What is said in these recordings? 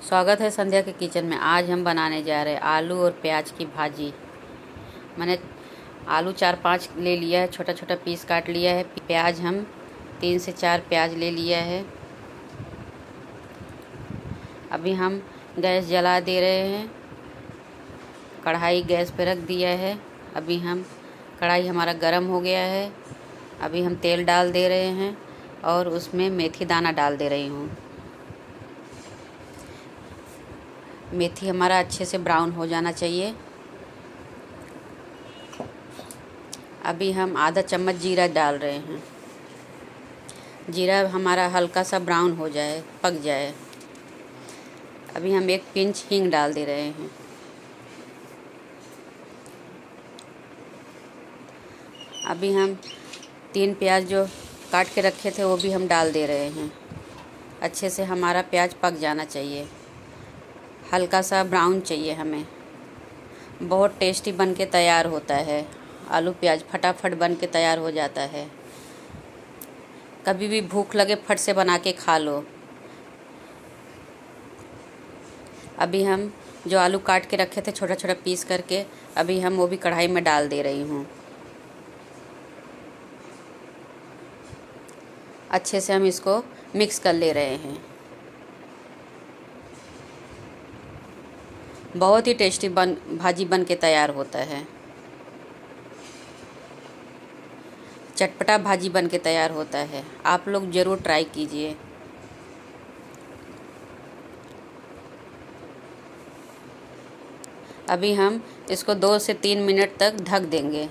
स्वागत है संध्या के किचन में। आज हम बनाने जा रहे हैं आलू और प्याज की भाजी। मैंने आलू चार पाँच ले लिया है छोटा छोटा पीस काट लिया है। प्याज हम तीन से चार प्याज ले लिया है। अभी हम गैस जला दे रहे हैं। कढ़ाई गैस पे रख दिया है। अभी हम कढ़ाई हमारा गर्म हो गया है। अभी हम तेल डाल दे रहे हैं और उसमें मेथी दाना डाल दे रही हूँ। मेथी हमारा अच्छे से ब्राउन हो जाना चाहिए। अभी हम आधा चम्मच जीरा डाल रहे हैं। जीरा हमारा हल्का सा ब्राउन हो जाए, पक जाए। अभी हम एक पिंच हींग डाल दे रहे हैं। अभी हम तीन प्याज जो काट के रखे थे, वो भी हम डाल दे रहे हैं। अच्छे से हमारा प्याज पक जाना चाहिए। हल्का सा ब्राउन चाहिए हमें। बहुत टेस्टी बन के तैयार होता है। आलू प्याज फटाफट बन के तैयार हो जाता है। कभी भी भूख लगे फट से बना के खा लो। अभी हम जो आलू काट के रखे थे छोटा छोटा पीस करके, अभी हम वो भी कढ़ाई में डाल दे रही हूँ। अच्छे से हम इसको मिक्स कर ले रहे हैं। बहुत ही टेस्टी बन, भाजी बन के तैयार होता है। चटपटा भाजी बन के तैयार होता है। आप लोग ज़रूर ट्राई कीजिए। अभी हम इसको दो से तीन मिनट तक ढक देंगे।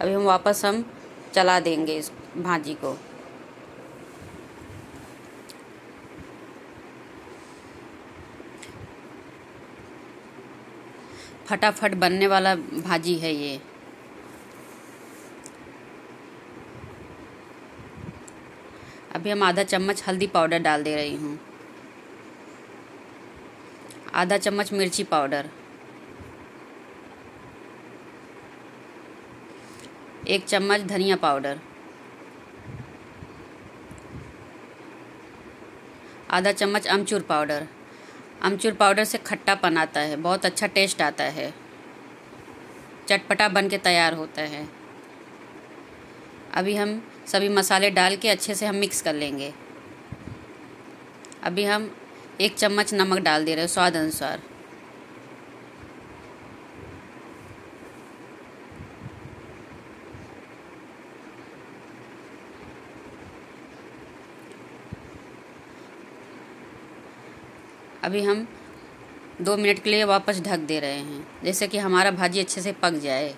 अभी हम वापस हम चला देंगे इस भाजी को। फटाफट बनने वाला भाजी है ये। अभी हम आधा चम्मच हल्दी पाउडर डाल दे रही हूँ। आधा चम्मच मिर्ची पाउडर। एक चम्मच धनिया पाउडर। आधा चम्मच अमचूर पाउडर। अमचूर पाउडर से खट्टापन आता है, बहुत अच्छा टेस्ट आता है। चटपटा बन के तैयार होता है। अभी हम सभी मसाले डाल के अच्छे से हम मिक्स कर लेंगे। अभी हम एक चम्मच नमक डाल दे रहे हैं स्वाद अनुसार। अभी हम दो मिनट के लिए वापस ढक दे रहे हैं, जैसे कि हमारा भाजी अच्छे से पक जाए।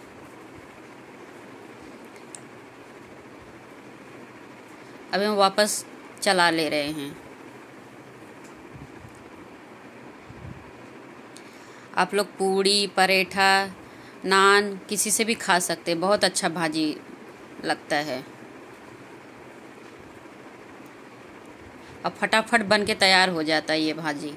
अभी हम वापस चला ले रहे हैं। आप लोग पूड़ी, परेठा, नान किसी से भी खा सकते बहुत अच्छा भाजी लगता है। और फटाफट बन के तैयार हो जाता है ये भाजी।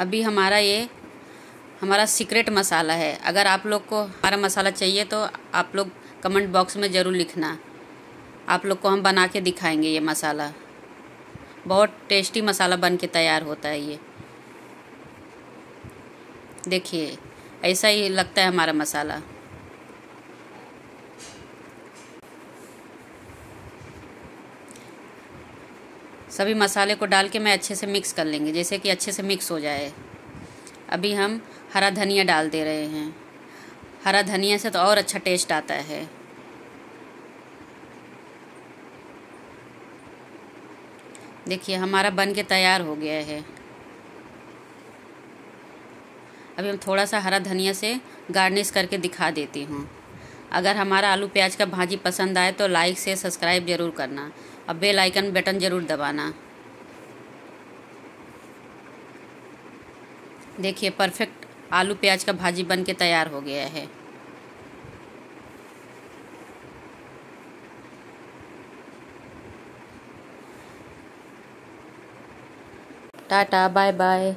अभी हमारा ये, हमारा सीक्रेट मसाला है। अगर आप लोग को हमारा मसाला चाहिए तो आप लोग कमेंट बॉक्स में ज़रूर लिखना। आप लोग को हम बना के दिखाएँगे ये मसाला। बहुत टेस्टी मसाला बन के तैयार होता है ये। देखिए, ऐसा ही लगता है हमारा मसाला। सभी मसाले को डाल के मैं अच्छे से मिक्स कर लेंगे, जैसे कि अच्छे से मिक्स हो जाए। अभी हम हरा धनिया डाल दे रहे हैं। हरा धनिया से तो और अच्छा टेस्ट आता है। देखिए, हमारा बन के तैयार हो गया है। अभी हम थोड़ा सा हरा धनिया से गार्निश करके दिखा देती हूँ। अगर हमारा आलू प्याज का भाजी पसंद आए तो लाइक से सब्सक्राइब ज़रूर करना। और बेल आइकन बटन ज़रूर दबाना। देखिए, परफेक्ट आलू प्याज का भाजी बन के तैयार हो गया है। Tata bye bye